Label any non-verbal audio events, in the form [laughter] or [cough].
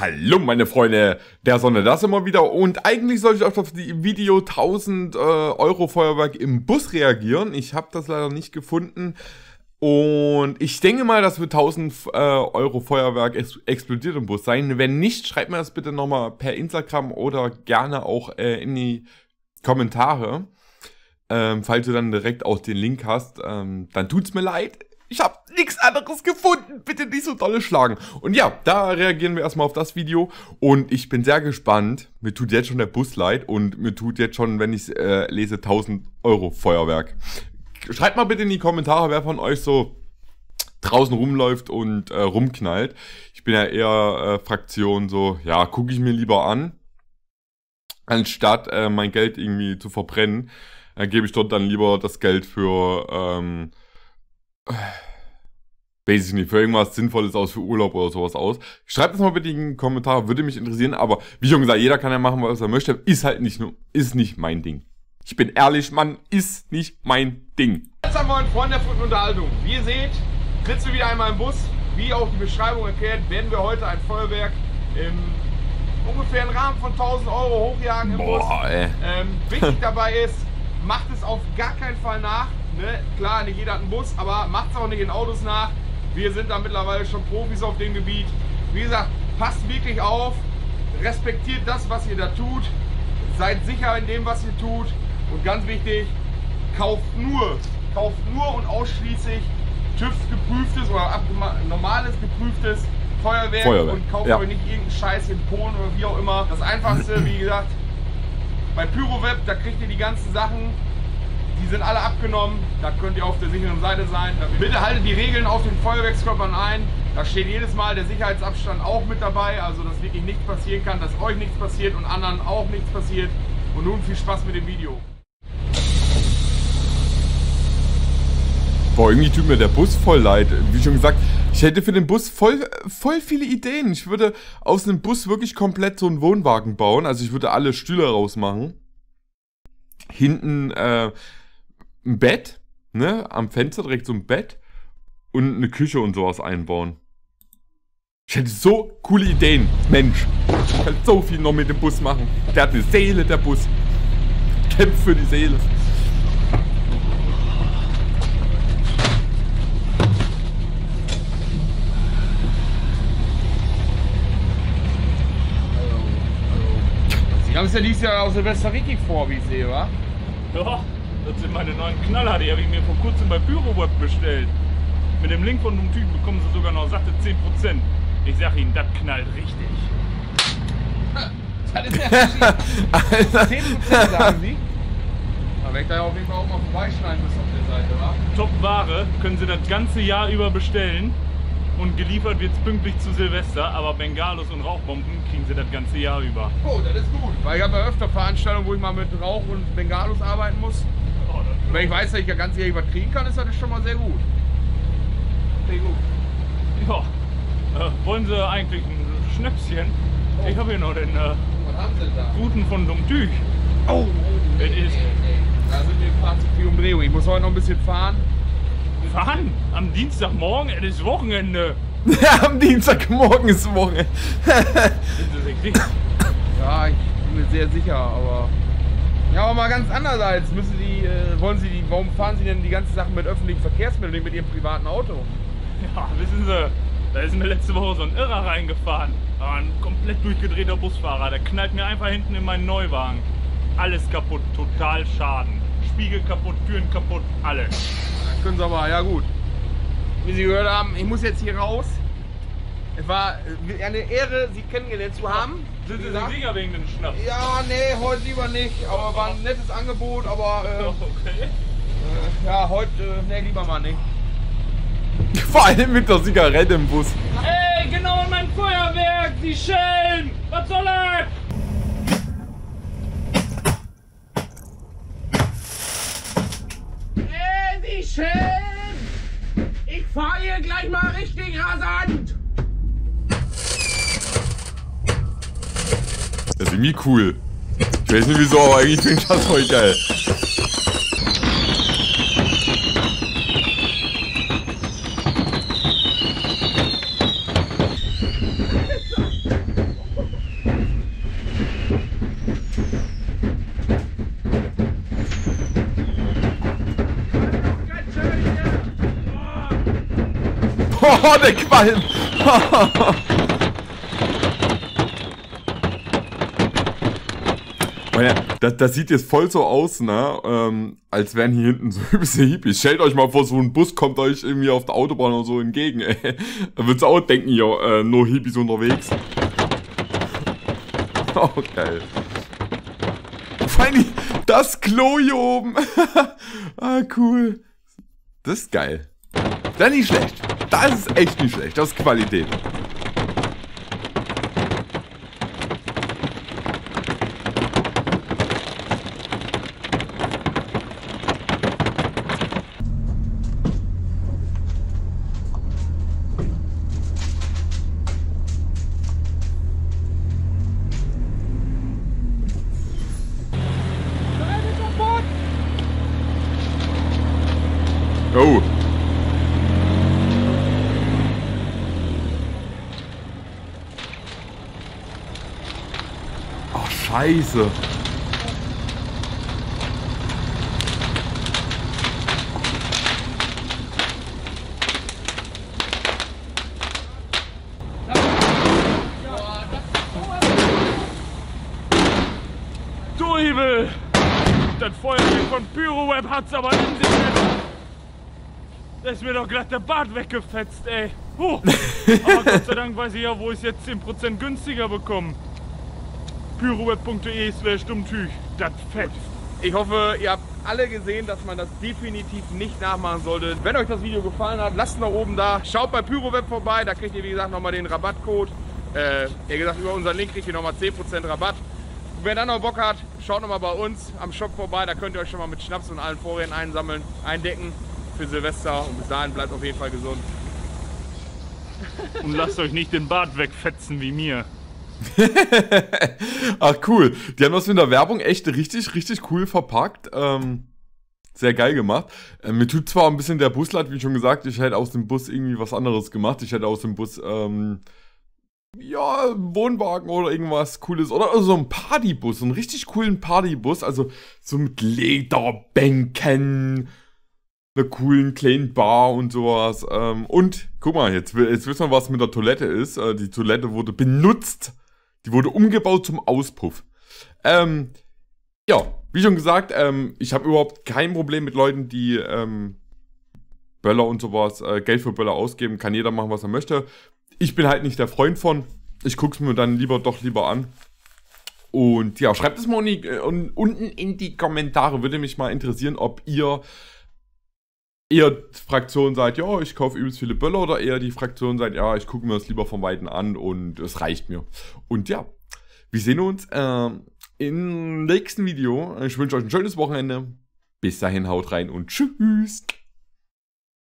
Hallo meine Freunde der Sonne, das immer wieder und eigentlich sollte ich auch auf die Video 1000 äh, Euro Feuerwerk im Bus reagieren. Ich habe das leider nicht gefunden und ich denke mal, das wird 1000 äh, Euro Feuerwerk ex explodiert im Bus sein. Wenn nicht, schreibt mir das bitte nochmal per Instagram oder gerne auch äh, in die Kommentare. Ähm, falls du dann direkt auch den Link hast, ähm, dann tut's mir leid ich habe nichts anderes gefunden. Bitte nicht so dolle schlagen. Und ja, da reagieren wir erstmal auf das Video. Und ich bin sehr gespannt. Mir tut jetzt schon der Bus leid. Und mir tut jetzt schon, wenn ich äh, lese, 1000 Euro Feuerwerk. Schreibt mal bitte in die Kommentare, wer von euch so draußen rumläuft und äh, rumknallt. Ich bin ja eher äh, Fraktion so, ja, gucke ich mir lieber an, anstatt äh, mein Geld irgendwie zu verbrennen. Dann gebe ich dort dann lieber das Geld für ähm, weiß ich nicht, für irgendwas Sinnvolles aus, für Urlaub oder sowas aus. Schreibt das mal bitte in die Kommentare, würde mich interessieren, aber wie schon gesagt, jeder kann ja machen, was er möchte, ist halt nicht nur, ist nicht mein Ding. Ich bin ehrlich, Mann, ist nicht mein Ding. Jetzt haben wir einen Freund der frühen Unterhaltung. Wie ihr seht, sitzen wir wieder einmal im Bus. Wie auch die Beschreibung erklärt, werden wir heute ein Feuerwerk im ungefähren Rahmen von 1000 Euro hochjagen im Boah, Bus. Ähm, wichtig dabei ist, macht es auf gar keinen Fall nach. Ne? Klar, nicht jeder hat einen Bus, aber macht es auch nicht in Autos nach. Wir sind da mittlerweile schon Profis auf dem Gebiet. Wie gesagt, passt wirklich auf, respektiert das, was ihr da tut, seid sicher in dem, was ihr tut und ganz wichtig, kauft nur, kauft nur und ausschließlich TÜV geprüftes oder normales geprüftes Feuerwerk, Feuerwerk. und kauft ja. euch nicht irgendeinen Scheiß in Polen oder wie auch immer. Das einfachste, [clears throat] wie gesagt, bei PyroWeb, da kriegt ihr die ganzen Sachen die sind alle abgenommen, da könnt ihr auf der sicheren Seite sein. Bitte haltet die Regeln auf den Feuerwerkskörpern ein. Da steht jedes Mal der Sicherheitsabstand auch mit dabei, also dass wirklich nichts passieren kann, dass euch nichts passiert und anderen auch nichts passiert. Und nun viel Spaß mit dem Video. Boah, irgendwie tut mir der Bus voll leid. Wie schon gesagt, ich hätte für den Bus voll, voll viele Ideen. Ich würde aus dem Bus wirklich komplett so einen Wohnwagen bauen. Also ich würde alle Stühle rausmachen. Hinten äh, ein Bett, ne, am Fenster direkt so ein Bett und eine Küche und sowas einbauen. Ich hätte so coole Ideen. Mensch, ich kann so viel noch mit dem Bus machen. Der hat eine Seele, der Bus. Kämpft für die Seele. Sie haben es ja dieses Jahr aus Silvester richtig vor, wie ich sehe, wa? Ja. Das sind meine neuen Knaller, die habe ich mir vor kurzem bei Pyroweb bestellt. Mit dem Link von dem Typen bekommen sie sogar noch satte 10%. Ich sag Ihnen, das knallt richtig. Das ist ja [laughs] Alter. 10% sagen Sie? Da werde ich da auf jeden Fall auch mal vorbeischneiden müssen auf der Seite, wa? Top-Ware können Sie das ganze Jahr über bestellen und geliefert wird es pünktlich zu Silvester, aber Bengalos und Rauchbomben kriegen sie das ganze Jahr über. Oh, das ist gut. Weil ich habe ja öfter Veranstaltungen, wo ich mal mit Rauch und Bengalos arbeiten muss. Wenn ich weiß, dass ich ja ganz ehrlich was kriegen kann, ist das schon mal sehr gut. Sehr gut. Ja. Äh, wollen Sie eigentlich ein Schnäpschen? Oh. Ich habe hier noch den äh, guten von Dumtüch. Oh! Das ist. Da sind wir fahren zu viel Umdrehung. Ich muss heute noch ein bisschen fahren. Fahren? Am Dienstagmorgen? Es ist Wochenende. [laughs] Am Dienstagmorgen ist Wochenende. sind Sie sicher? Ja, ich bin mir sehr sicher, aber ja, aber mal ganz andererseits müssen Sie, äh, wollen Sie die, warum fahren Sie denn die ganze Sache mit öffentlichen Verkehrsmitteln, nicht mit Ihrem privaten Auto? Ja, wissen Sie, da ist mir letzte Woche so ein Irrer reingefahren. Ein komplett durchgedrehter Busfahrer, der knallt mir einfach hinten in meinen Neuwagen. Alles kaputt, total Schaden. Spiegel kaputt, Türen kaputt, alles. Können Sie aber, ja gut. Wie Sie gehört haben, ich muss jetzt hier raus. Es war äh, eine Ehre, Sie kennengelernt zu haben. Sind Sie sicher wegen dem Schnaps? Ja, nee, heute lieber nicht. Aber war ein nettes Angebot, aber. Äh, [laughs] okay. Äh, ja, heute, äh, nee, lieber mal nicht. [laughs] Vor allem mit der Zigarette im Bus. Ey, genau in mein Feuerwerk, Sie Schelm! Was soll das? Ey, Sie Schelm! Ich fahr hier gleich mal richtig rasant! ist cool. Ich weiß nicht wieso, aber eigentlich klingt das voll geil. [laughs] Oh, der Qualm! [laughs] Das, das, sieht jetzt voll so aus, ne? Ähm, als wären hier hinten so [laughs] hübsche Hippies. Stellt euch mal vor, so ein Bus kommt euch irgendwie auf der Autobahn oder so entgegen, ey. Da würdest du auch denken, ja, äh, nur Hippies unterwegs. [laughs] Oh, geil. Vor allem das Klo hier oben. [laughs] ah, cool. Das ist geil. Das ist nicht schlecht. Das ist echt nicht schlecht. Das ist Qualität. Oh. Oh, scheiße. Hebel! Das Feuerwerk von Pyroweb hat's aber in sich. Da ist mir doch glatt der Bart weggefetzt, ey. Huh. [laughs] Aber Gott sei Dank weiß ich ja, wo ich es jetzt 10% günstiger bekomme. pyroweb.de slash dummtüch. Das fett. Ich hoffe, ihr habt alle gesehen, dass man das definitiv nicht nachmachen sollte. Wenn euch das Video gefallen hat, lasst noch oben da. Schaut bei Pyroweb vorbei, da kriegt ihr wie gesagt nochmal den Rabattcode. Äh, wie gesagt, über unseren Link kriegt ihr nochmal 10% Rabatt. Wer dann noch Bock hat, schaut nochmal bei uns am Shop vorbei. Da könnt ihr euch schon mal mit Schnaps und allen Vorräten einsammeln, eindecken für Silvester. Und bis dahin bleibt auf jeden Fall gesund. [laughs] Und lasst euch nicht den Bart wegfetzen wie mir. Ach [laughs] cool. Die haben das mit der Werbung echt richtig, richtig cool verpackt. Ähm, sehr geil gemacht. Äh, mir tut zwar ein bisschen der Bus leid, wie schon gesagt, ich hätte aus dem Bus irgendwie was anderes gemacht. Ich hätte aus dem Bus, ähm, ja, Wohnwagen oder irgendwas cooles. Oder so ein Partybus, so einen richtig coolen Partybus. Also so mit Lederbänken, einer coolen kleinen Bar und sowas. Ähm, und guck mal, jetzt, jetzt wissen wir, was mit der Toilette ist. Äh, die Toilette wurde benutzt. Die wurde umgebaut zum Auspuff. Ähm, ja, wie schon gesagt, ähm, ich habe überhaupt kein Problem mit Leuten, die ähm, Böller und sowas, äh, Geld für Böller ausgeben. Kann jeder machen, was er möchte. Ich bin halt nicht der Freund von. Ich gucke es mir dann lieber doch lieber an. Und ja, schreibt es mal in die, äh, unten in die Kommentare. Würde mich mal interessieren, ob ihr eher Fraktion seid, ja, ich kaufe übelst viele Böller oder eher die Fraktion seid, ja, ich gucke mir das lieber von Weitem an und es reicht mir. Und ja, wir sehen uns äh, im nächsten Video. Ich wünsche euch ein schönes Wochenende. Bis dahin, haut rein und tschüss.